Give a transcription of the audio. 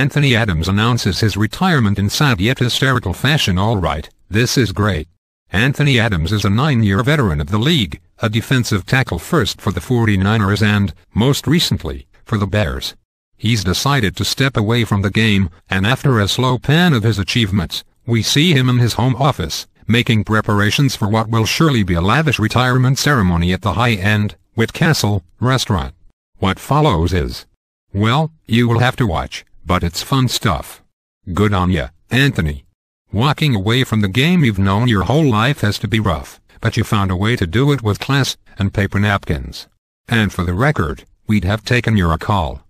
Anthony Adams announces his retirement in sad yet hysterical fashion alright, this is great. Anthony Adams is a nine-year veteran of the league, a defensive tackle first for the 49ers and, most recently, for the Bears. He's decided to step away from the game, and after a slow pan of his achievements, we see him in his home office, making preparations for what will surely be a lavish retirement ceremony at the high-end, White Castle, restaurant. What follows is, well, you will have to watch, but it's fun stuff. Good on ya, Anthony. Walking away from the game you've known your whole life has to be rough, but you found a way to do it with class and paper napkins. And for the record, we'd have taken your call.